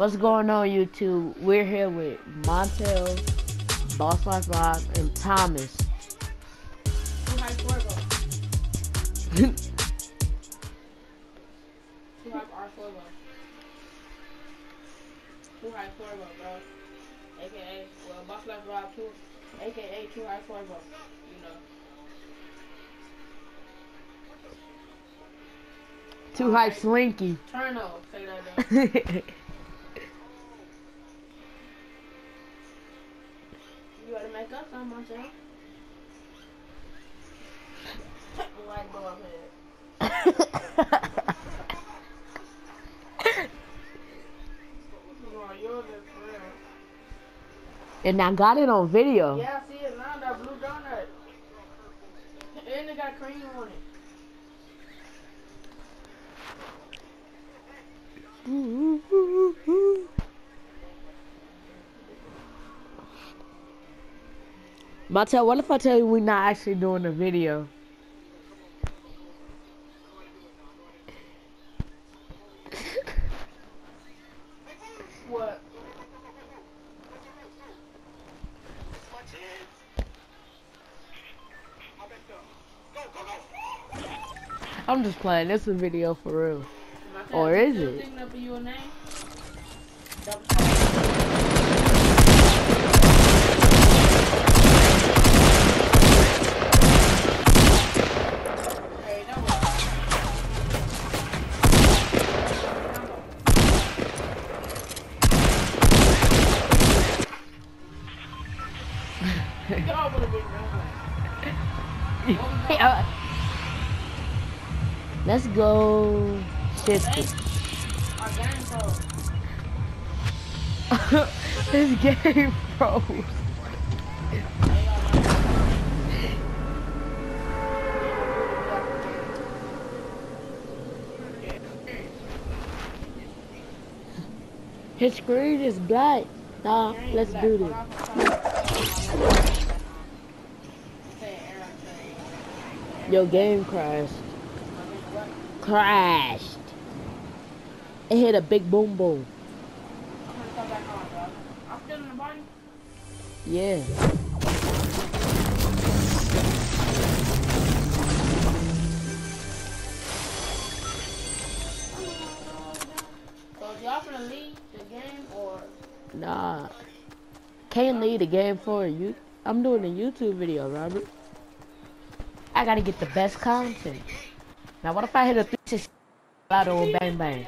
What's going on, YouTube? We're here with Montel, Boss Life Rob, and Thomas. Two high four ball. Two high R four ball. Two high four bro. AKA, well, Boss Life Rob two, AKA two high ball. You know. Too hype Slinky. Turn off. Say that again. You gotta make up something, myself. Light bulb head. You're the friend. and I got it on video. Yeah, I see it now, that blue donut. And it got cream on it. Montel, what if I tell you we're not actually doing a video? What? I'm just playing. This is a video for real. Or is it? Let's go. Sister. Our game code. this game froze. His screen is black. Nah, let's do this. Your game crashed. Crashed. It hit a big boom boom. I'm still in the body. Yeah. Y'all gonna leave the game or Nah. Can't lead the game for you. I'm doing a YouTube video, Robert. I gotta get the best content. Now, what if I hit a 360 ladder or bang bang?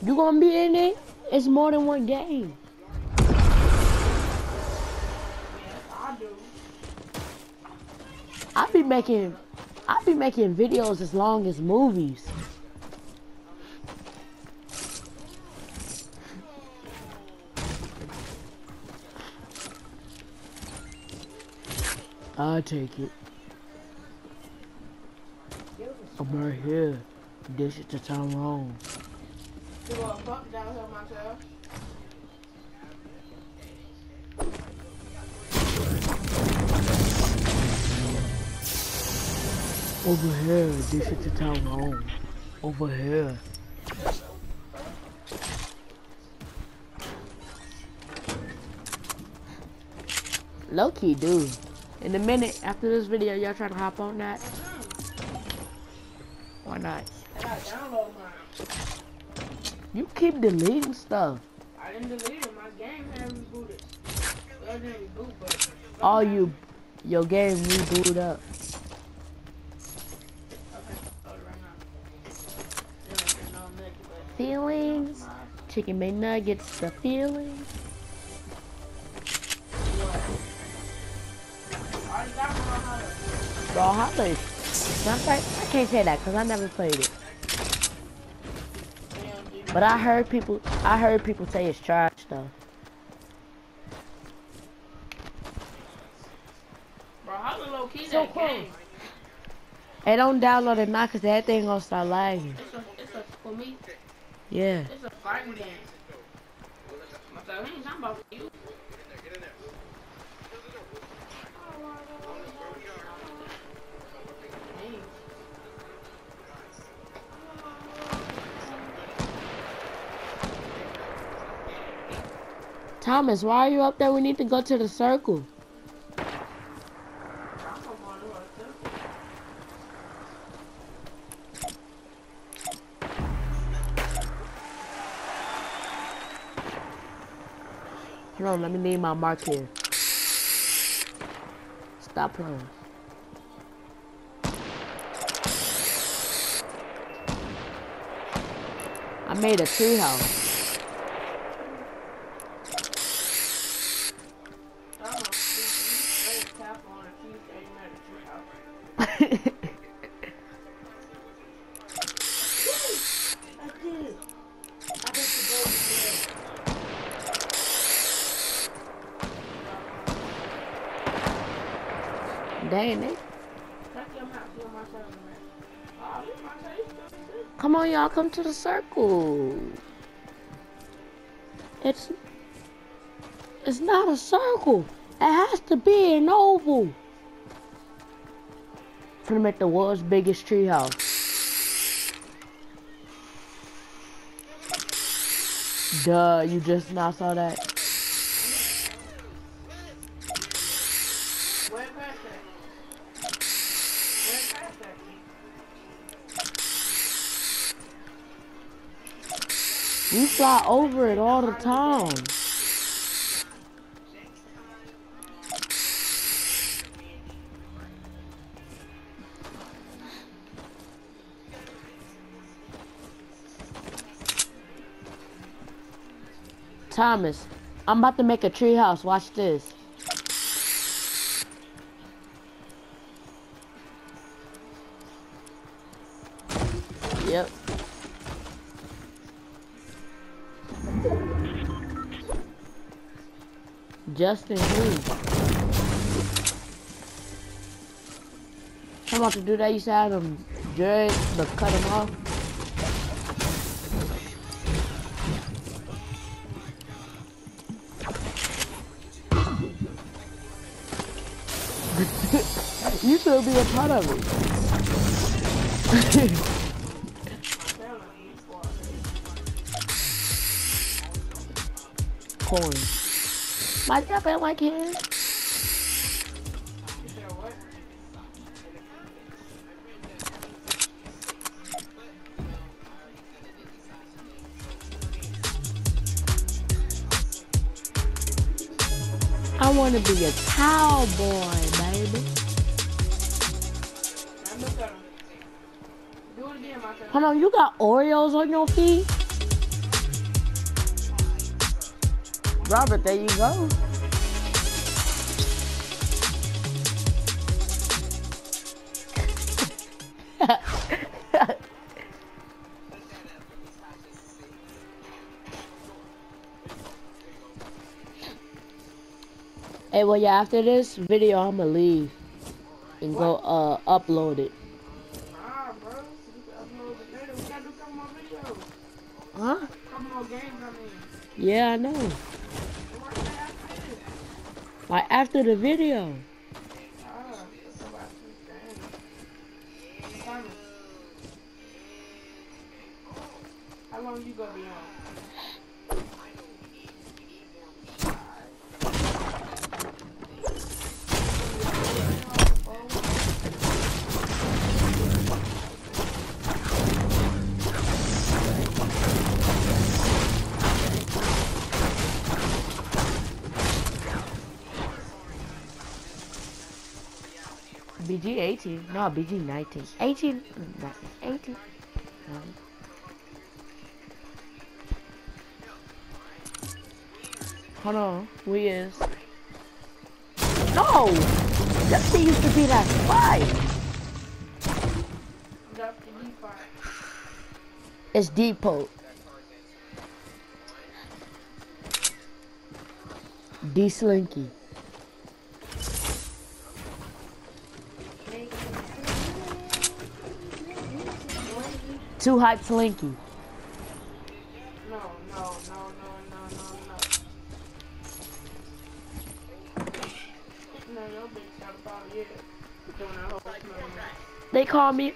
You gonna be in it? It's more than one game. I be making, I be making videos as long as movies. I take it. I'm right here. This is the time wrong. Do a fuck down here myself. Over here. This is the town wrong. Over here. Low key, dude. In a minute after this video, y'all try to hop on that? Why not? I gotta download mine. You keep deleting stuff. I didn't delete it. My game had rebooted. Well, it didn't reboot, but. All you, your game rebooted up. Okay, hold it right now. There ain't no nugget, but- Feelings. Chicken McNuggets, the feelings. I already got Bro, holla. I can't say that because I never played it. But I heard people, I heard people say it's trash though. Bro, how the low key So that game? Hey, don't download it now because that thing gonna start lagging. It's a, it's a, for me, Yeah. it's a fighting game. Ain't talking about you. Thomas, why are you up there? We need to go to the circle. Hold on, let me need my mark here. Stop playing. I made a tree house. Come to the circle. It's it's not a circle. It has to be an oval. Gonna make the world's biggest treehouse. Duh, you just now saw that. We fly over it all the time. Thomas, I'm about to make a tree house. Watch this. Justin who? I'm about to do that. You said had them dread, but cut them off. you should be a part of it. I'm My at my kid. You? I want to be a cowboy, baby. It. Hold on, you got Oreos on your feet? Robert, there you go. hey, well, yeah, after this video, I'm gonna leave and go uh upload it. Nah, bro. You can Like after the video. How long you gonna be on? BG 18. No, BG 19. 18. no, 18. Um, Hold on. We is. No! That thing used to be that D5. It's Depot. D Slinky. Two hype Slinky. No, no, no, no, no, no, no. No, your bitch got about a year. Doing that whole thing. They call me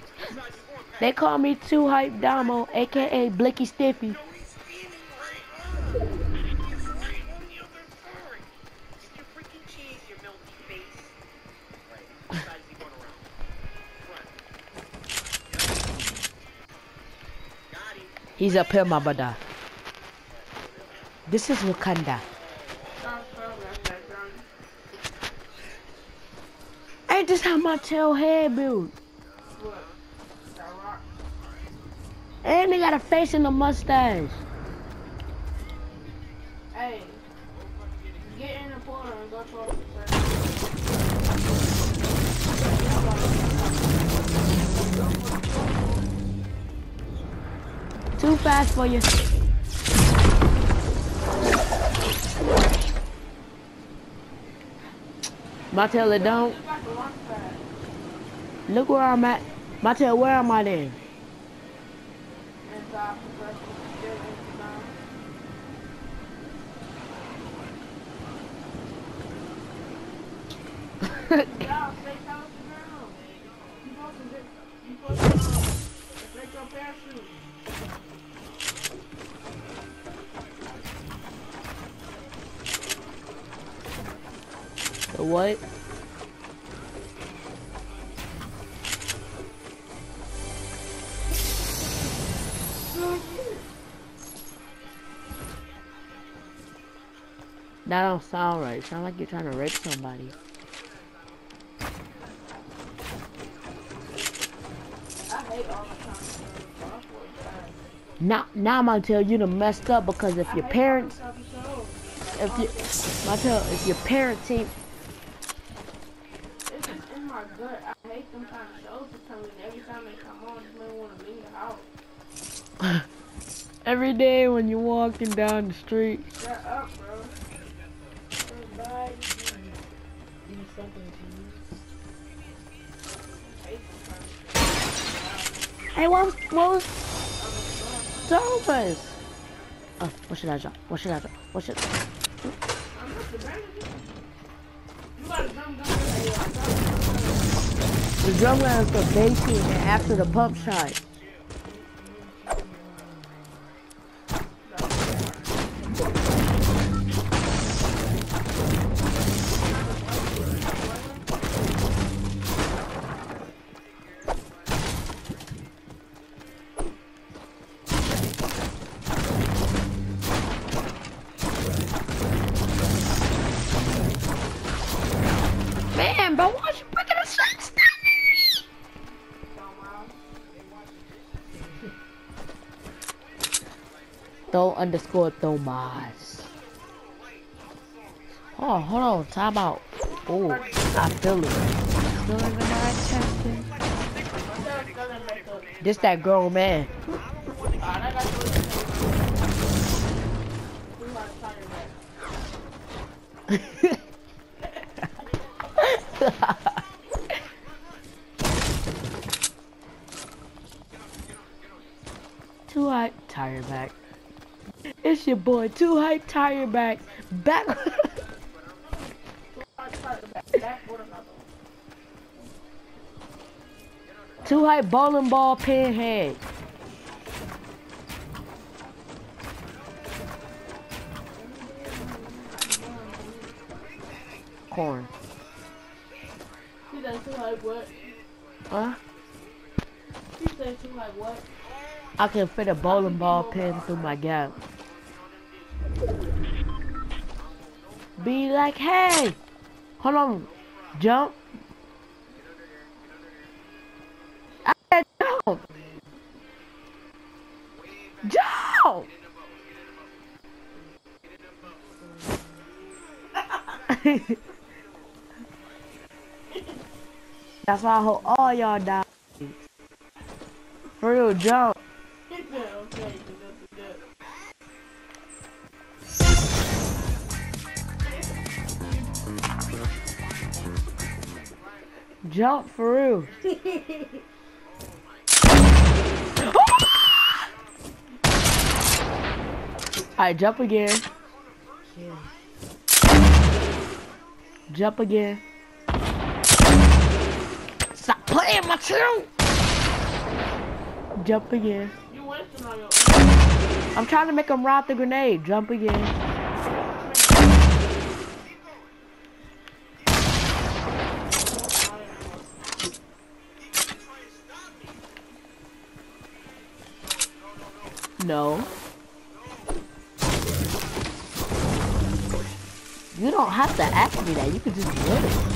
They call me Too Hype Damo, aka Blicky Stiffy. He's up here, my brother. This is Wakanda. Ain't this how my tail head built? And they got a face and a mustache. Fast for you. My tail it don't. Look where I'm at. My tail, where am I then? what? That don't sound right. Sound like you're trying to rape somebody. I I. Now, now I'm gonna tell you to messed up because if your parents, if you, my tell, if your parents ain't, It's just in my gut. I hate them kind of shows for some reason. Every time they come on, just make me want to leave the house. every day when you're walking down the street, Shut up, bro. Everybody, do something to you. I hate them kind hey, what was, what was Thomas? Oh, what should I drop? What should I drop? What should? The manager. You drum gun. Hey, I got The drum is for basing and after the pump shot. Underscore Thomas. Oh, hold on, time out. Oh, I feel it. This that grown man. Too hype, tire back. It's your boy, too hype, tire back. Back. too hype, bowling ball, pinhead. Corn. He said what? Huh? He said what? I can fit a bowling ball pin through my gap. Be like, hey, hold on, jump. I said jump. Jump. That's why I hope all y'all die. For real, jump. Jump for real. Alright, jump again. Jump again. Stop playing my tune. Jump again. You wasting all your I'm trying to make him ride the grenade. Jump again. No. You don't have to ask me that. You can just do it.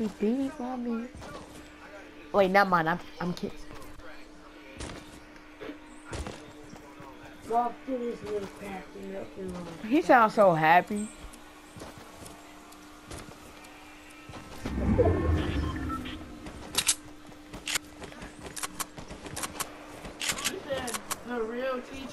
Excited when she beat on me. Wait, not mine. I'm I'm kidding. Walk to this little captain up and on. He sounds so happy. The real T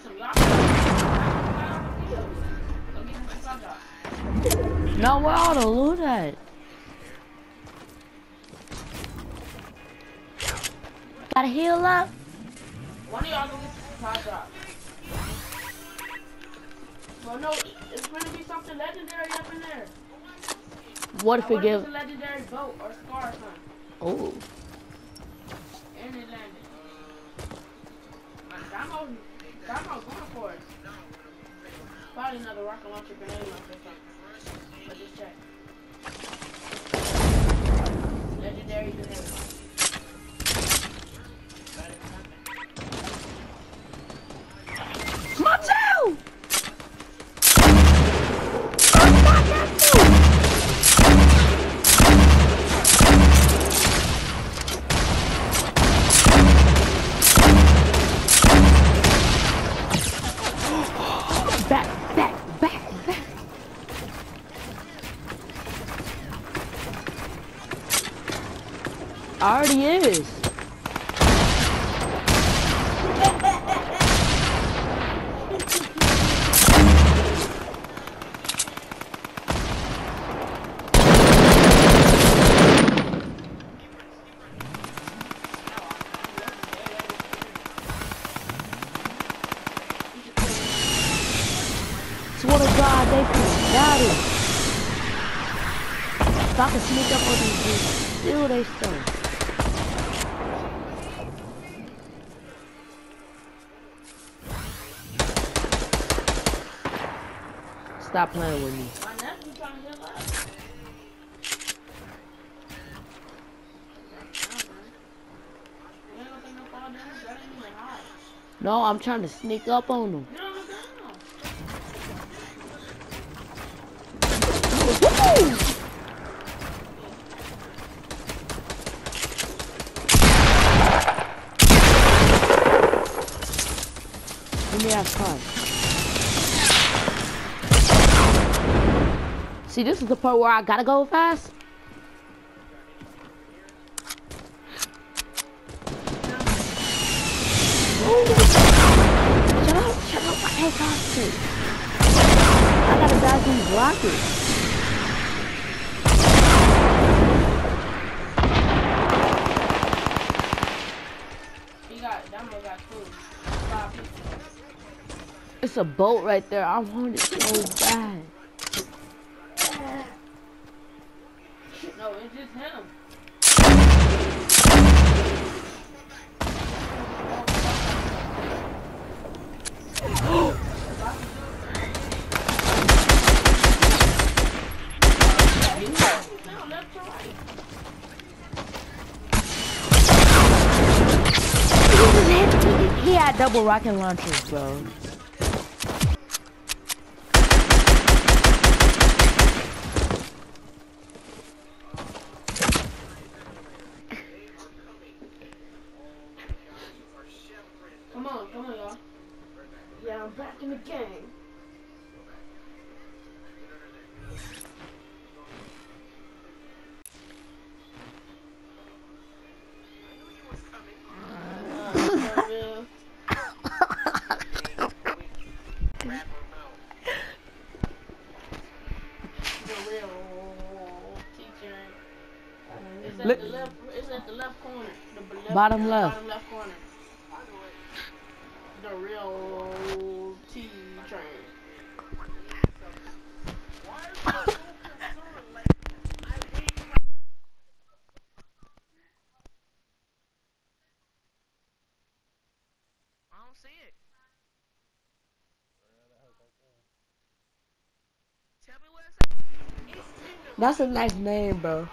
some contract. no, where all the loot at? Gotta heal up. One of y'all go get some. Well, no, it's gonna be something legendary up in there. What I if we wonder if give? a legendary boat or scar or something. Oh, And it landed. Damo, Damo's going for it. Probably another rocket launcher grenade launcher or something. But just check. Legendary grenade. Is. Swear to God, they it. Sneak up on these dudes, still they stun. Stop playing with me. No, I'm trying to sneak up on them. No, no, no. Woo! Let me have fun. See, this is the part where I gotta go fast. Shut up, shut up, I can't concentrate. I gotta dodge these rockets. He got, Damo got two. Five people. it's a boat right there. I want it so bad. It's him. He had double rocket launchers, bro. Bottom left. Bottom left corner. The real T train. I don't it. Tell me where it's. That's a nice name, bro.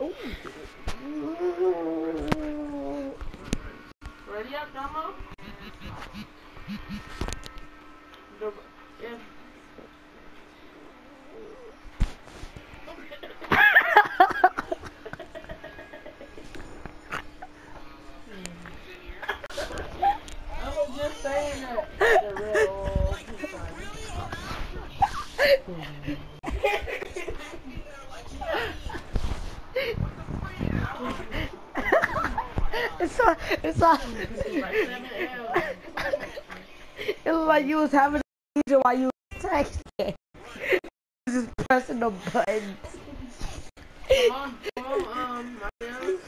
Ready real It's a, it's a, like seven L's. it look like you was having a seizure while you texting. Just pressing the buttons. Come on, um, my.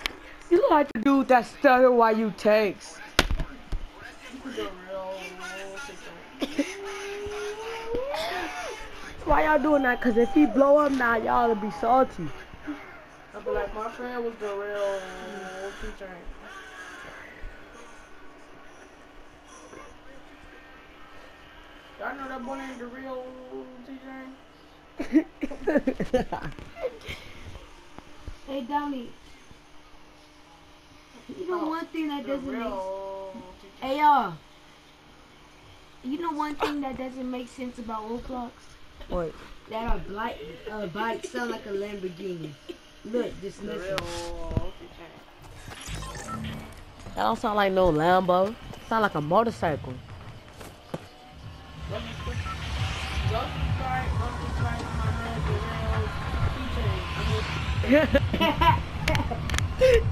You look like the dude that stutter while you text. Why y'all doing that? Cause if he blow up now, y'all will be salty. I be like, my friend was the real teacher. Y'all know that boy ain't the real teacher? Hey, Dummy. You know oh, one thing that The doesn't make real. Hey y'all. You know one thing that doesn't make sense about Roblox? what? That a bike, a bike sound like a Lamborghini. Look, just The listen. real. That don't sound like no Lambo. Sound like a motorcycle.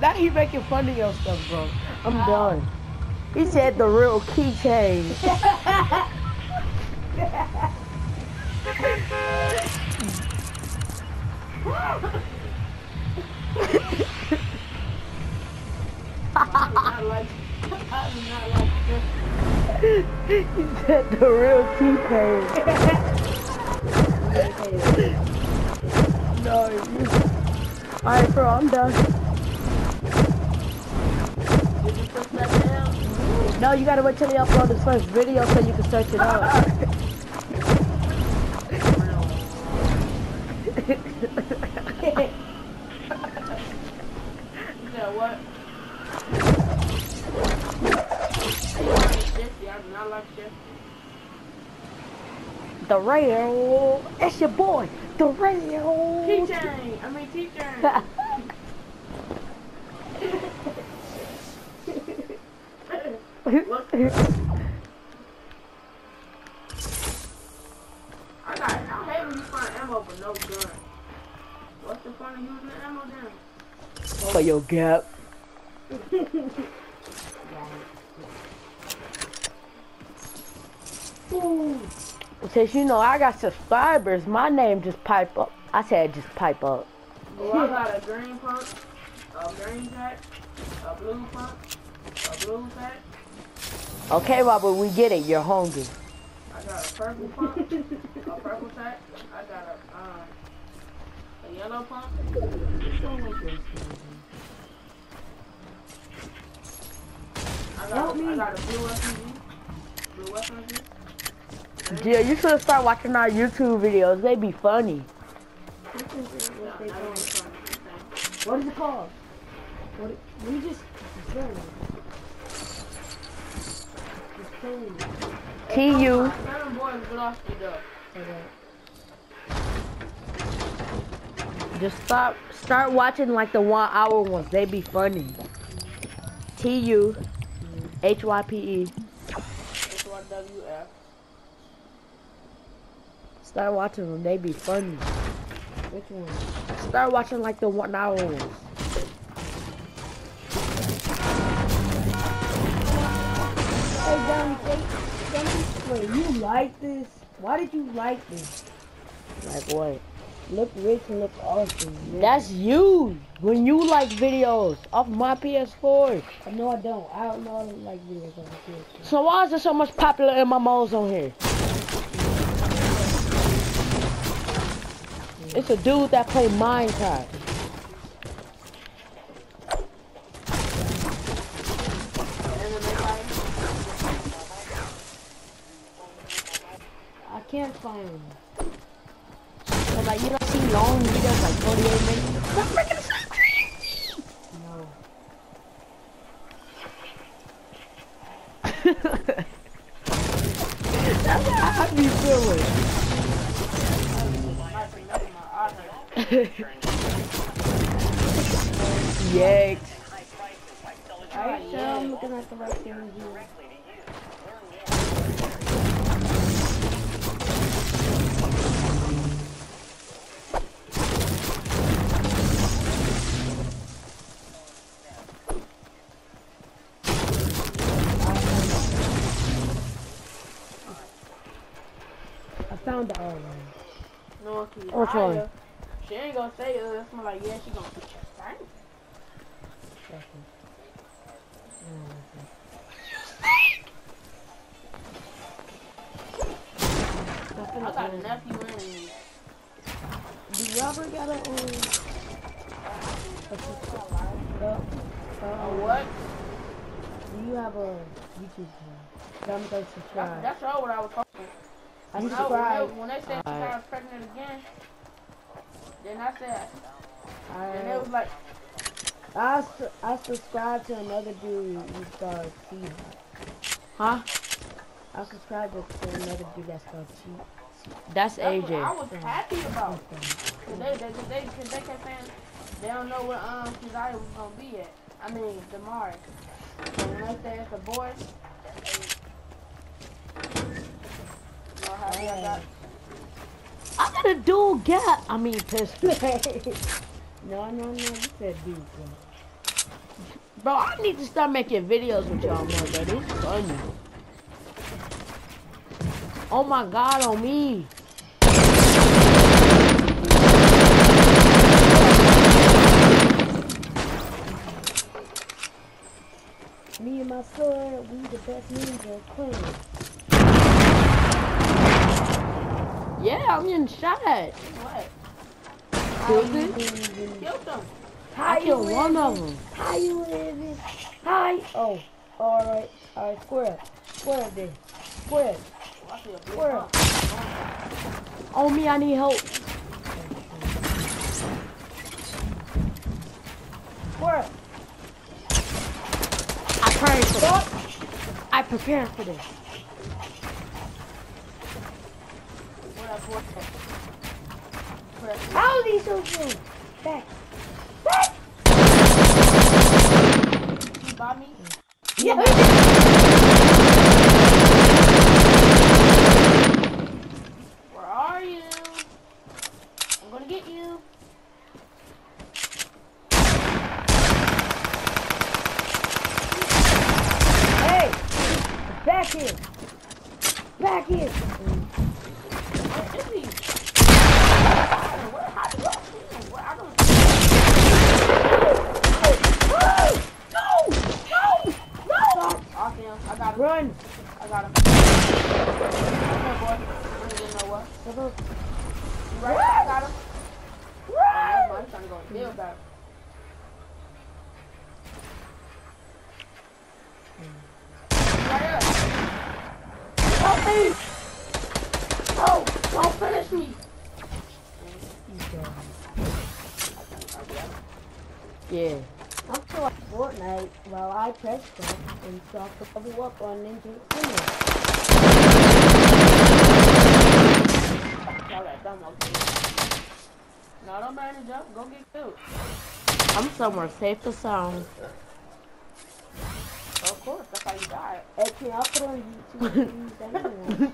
Now he making fun of your stuff, bro. I'm done. He said the real keychain. I like, I do not like this. he said the real keychain. no, you. Alright, bro, I'm done. No, you gotta wait till they upload this first video so you can search it. You said what? I do not like. The real. It's your boy, the real. Teacher, I mean teacher. I got, I hate when you find ammo for no gun. What's the fun of using the ammo then? For your gap. Since you know I got subscribers, my name just pipe up. I said just pipe up. Oh, I got a green pump, a green pack, a blue pump, a blue pack. Okay, Robert, we get it. You're hungry. I got a purple pump, a purple type. I got a um a yellow pump. I got, Help me. I got a blue SMG. Blue SMG. Yeah, you should start watching our YouTube videos. They be funny. What is it called? We just the door. Just start start watching like the one hour ones. They be funny. T U H Y P E. H-Y-W-F. Start watching them. They be funny. Which one? Start watching like the one hour ones. Hey, Johnny, Johnny, wait, you like this? Why did you like this? Like what? Look rich and look awesome. man. That's you. When you like videos off my PS4. No, I don't. I don't know. I don't like videos on the kids. So why is there so much popular MMOs on here? It's a dude that play Minecraft. I can't find them. So like you don't see long videos like 48 minutes. Stop freaking sound No. That's how I be feeling. Yikes. Are you sure I'm looking at the right thing here? I found the R one. No, she's Which one? She ain't gonna say it. It's more like, yeah, she gonna put your thing. Second. I got a nephew and Do Robert got a um? A, uh, a uh, what? Do you have a YouTube channel? I'm gonna That's, subscribe. that's all what I was talking I When, I, when, subscribe. they, when they said she Alright. got pregnant again, then I said, and it was like, I, su- I subscribe to another dude who started Cheese. Huh? I subscribe to, to another dude that started Cheese. That's that's what I was happy about. Cause they, they, cause they, cause they kept saying they don't know where um Keziah was gonna be at. I mean, Damari. And when they said it's a boy, you know how I got. I got a dual gap. I mean pistol. no, no, no, you said dude. bro. I need to start making videos with y'all more, bro. It's funny. Oh my god, on me. Me and my sword, we the best ninja clan. Yeah, I'm getting shot at. What? Killed it? Killed them. How I killed one of them. How you living? Hi. Oh, all right, all right. Square up, square up there, square up, Oh, I see a big square up. On me, I need help. Square up. I prayed for this. I prepared for this. Where that boy at? Where that boy How are these so good? Back. Back. You by me? Yeah. Where are you? I'm gonna get you. Hey, back here. Back here. Where is he? Where? How do you see him? Where? I don't. No! No! No! got him. Come here, boy. I ain't getting nowhere. You right? I got him. Oh, never mind. I'm trying to go and deal back. Right here. Help me! Oh, don't finish me! Yeah. I'm still at Fortnite while I press stuff and start to level up on Ninja Sinner. Y'all that dumb okay. No, don't manage up. Go get killed. I'm somewhere safe and sound. Oh, of course, that's how you die. Hey, can I put on YouTube please? Anyone?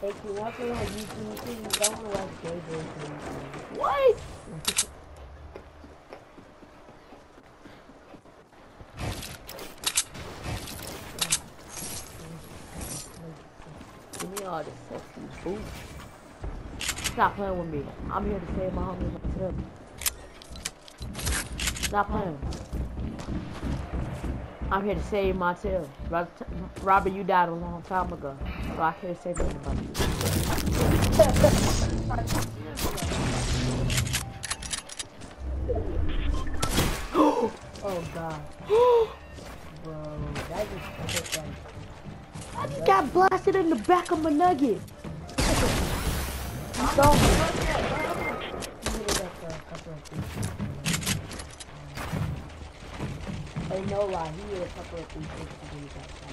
Hey, can I put on YouTube please? I want to watch Gabriel. What? Give me all the sexy boots. Stop playing with me. I'm here to save my homie myself. Stop playing. I'm here to save my tail. Robert, you died a long time ago, so I can't save anybody. Oh god. Bro, that just I just got blasted in the back of my nugget. Hey, no lie, he hit a couple of he got shot.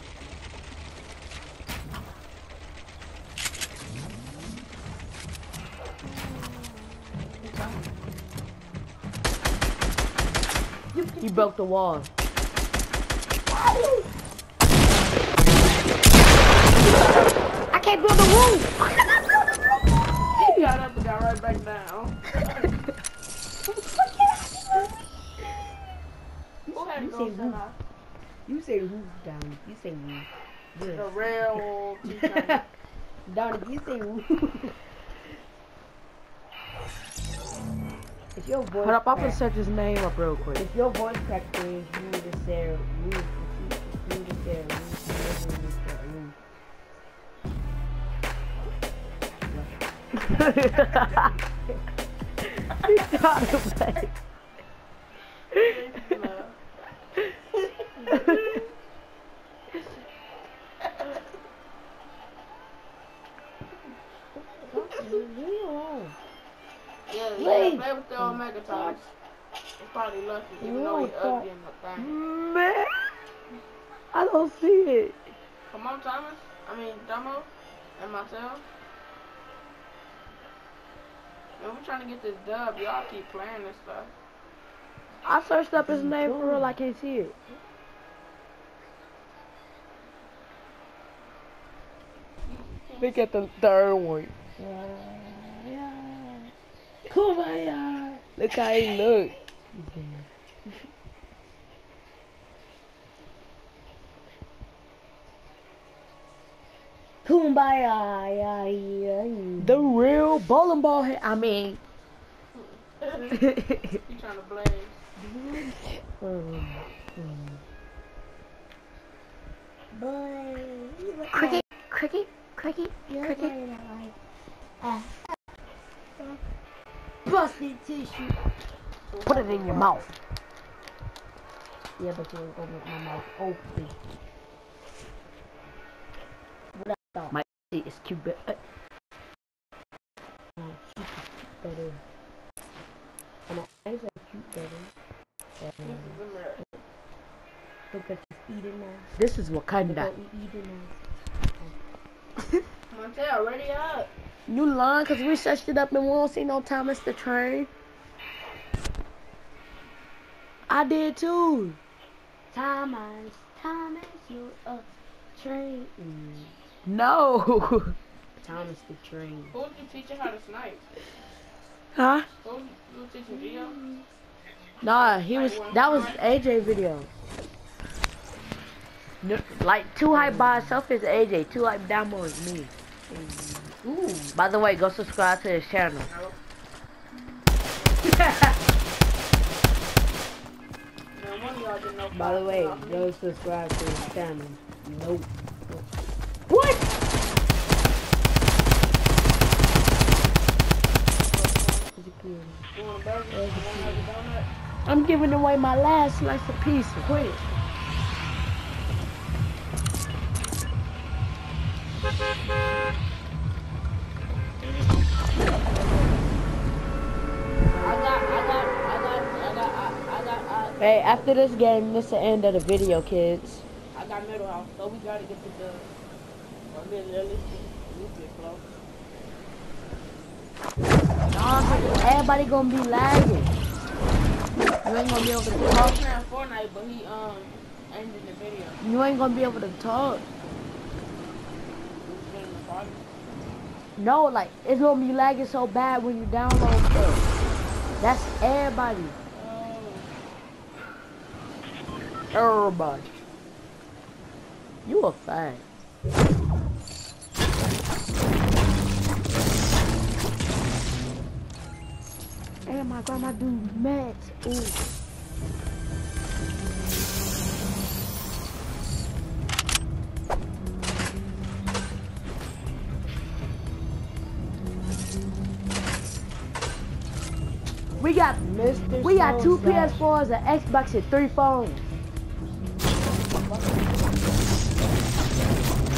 He broke the wall. I can't build a roof. He got up and got right back down. Who had You to say go who? send You say roof, Donnie. You say roof. the Yes. real teacher? Donnie, you say roof. if your voice Hold up, I'm gonna search his name up real quick. if your voice cracked is you would have said roof. If you, if you would have said roof, you never would have said roof. he got Leave me alone. Yeah, play with the Omega Toys. It's probably lucky, even You though like ugly in the thing. Man, I don't see it. Come on, Thomas. I mean, Dumbo and myself. Man, we're trying to get this dub. Y'all keep playing this stuff. I searched up his name for real, I can't see it. Look at the third one. Yeah, yeah. Kumbaya. Look how he look. Kumbaya. Yeah, yeah. The real bowling ball head. I mean, You trying to blaze. Um, um. Boy, cricket, cricket, cricket, You're cricket. playing like busted tissue. Put it in your mouth. Yeah, but you ain't gonna make my mouth open. Shit is cute, but uh, is cute better. And my eyes are cute better. Look at you eating now. this is Wakanda. at you eating now. Montel, ready up. You lying because we searched it up and we don't see no Thomas the Train. I did too. Thomas, Thomas, you're a train. No. Thomas the train. Who was you teaching how to snipe? huh? Who was you teaching Gio? Nah, he was. That was AJ video. No, Like two hype by itself is AJ. Two hype down more is me. Ooh. By the way, go subscribe to his channel. Man, get no By the way, go subscribe to his channel. Nope. What? You want a burger? You want another donut? I'm giving away my last slice of pizza. Quit. I got, I got, I got, I got, I, I got, I, Hey, after this game, this is the end of the video, kids. I got middle house, so we gotta get the uh, dub. Get at least we close. Nah, everybody gonna be lagging. You ain't gonna be able to talk. was playing Fortnite, but he um ended the video. You ain't gonna be able to talk. We was getting the party. No, like it's gonna be lagging so bad when you download stuff. That's everybody. Oh, Everybody. You a fag. And my grandma do max. Ooh. We got Mr. we got two Soul Slash. PS4s, an Xbox, and three phones.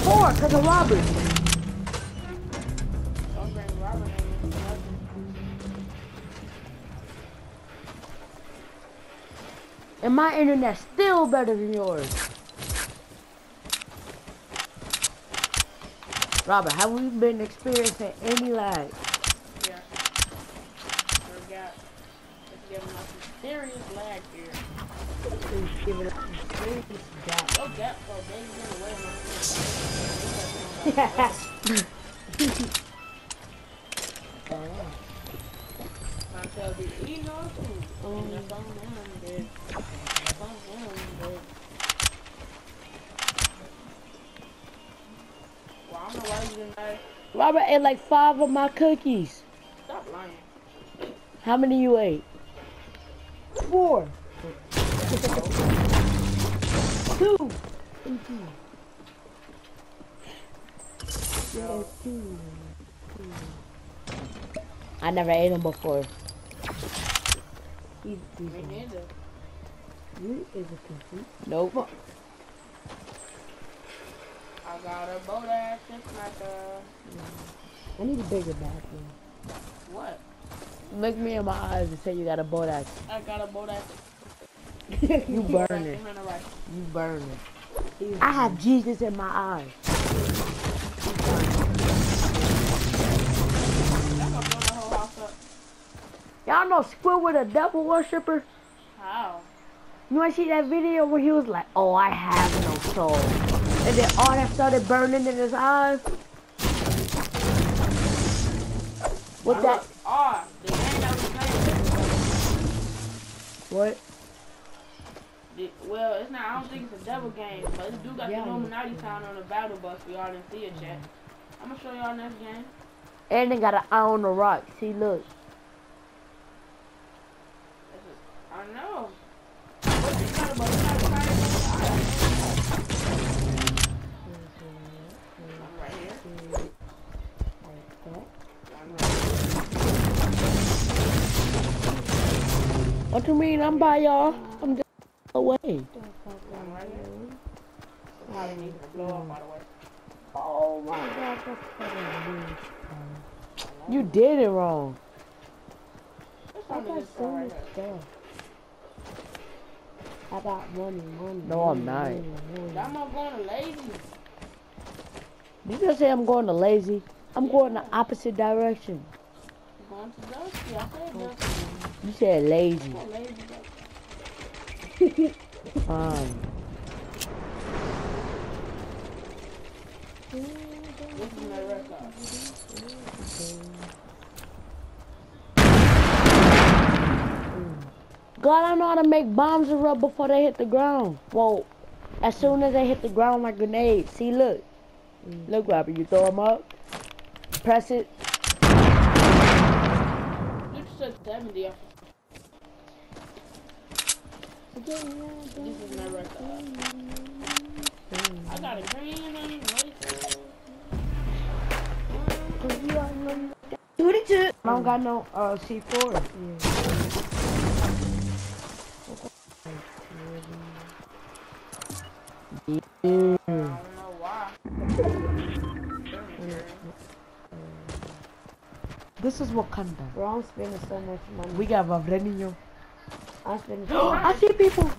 Four, cause of Robert. And my internet's still better than yours. Robert, have we been experiencing any lag? Yeah. We got, it's giving us serious lag here. Please give it up. Please stop. Yo, gap, bro, baby, get away I tell the he knows. And Robert ate like five of my cookies. Stop lying. How many you ate? Four. Two. Yeah, two. I never ate them before. He's, he's, Me you is a complete. Nope. I got a boat ass and smacker. I need a bigger bathroom. What? Look me in my eyes and say you got a boat axe. I got a boat ass. You burn it. You burn it. I have Jesus in my eyes. That's gonna blow the whole. Y'all know Squidward a devil worshiper? How? You wanna see that video where he was like, oh, I have no soul. And then all that started burning in his eyes? With that, Oh, the game that we playing. what? The, well, it's not. I don't think it's a devil game, but it dude got Yeah. the Illuminati sign on the battle bus. We all didn't see it yet. I'm gonna show y'all next game. And they got an eye on the rock. See, look. This I know. What do you mean? I'm by y'all. I'm just away. here. I'm right here. Probably needs to blow up, by the way. Oh my god, that's fucking You did it wrong. I got so much stuff. I got money, money. No, I'm not. money, money. I'm not going to lazy. You just say I'm going to lazy. I'm going the opposite direction. I'm going to Dusty. I said Dusty. You said lazy. I'm lazy. Dusty. Fine. This is my record. God, I know how to make bombs erupt before they hit the ground. Well, as soon as they hit the ground like grenades. See, look. Look, Robert, you throw them up. Press it. You said 70 off This is my record. I got a green and white. Thirty-two. I don't got no uh C4. Yeah. I don't know why. This is Wakanda. Bro, I'm spending so much money. We got Vibranium. I see people.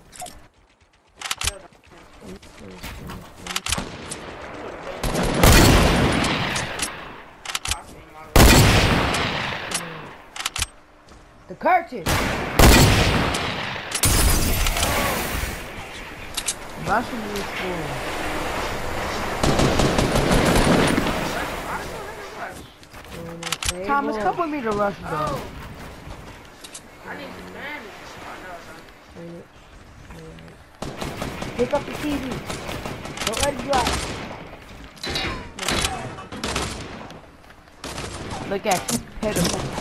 I see my The curtain. Russian is full. Thomas, come with me to rush though. I need some bandage. Oh, no, no. Pick up the TV. Don't let it drop. Look at you. Head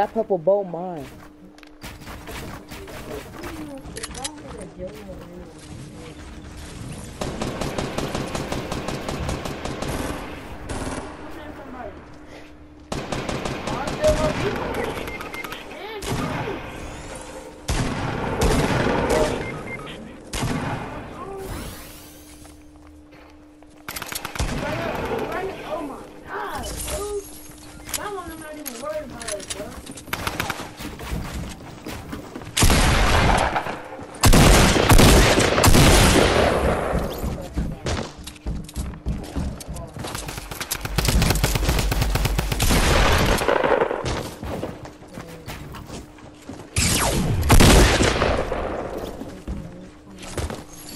That purple bow mine. Oh my god, dude. That one I'm not even worried about it, bro.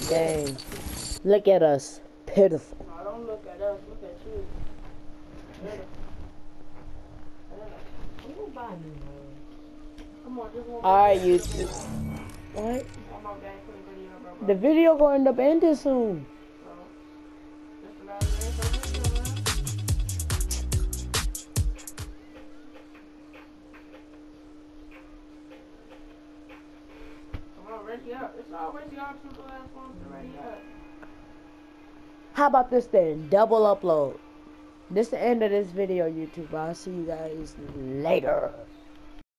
Dang. Look at us. Pitiful. No, don't look at us, look at you. Come on, just one more. Alright, YouTube. What? One more game for the video, bro. bro. The video gonna end up ending soon. Just about to end the video, man. Come on, ready up. It's always the option for the last one to ready up. How about this then? Double upload. This is the end of this video, YouTube. I'll see you guys later.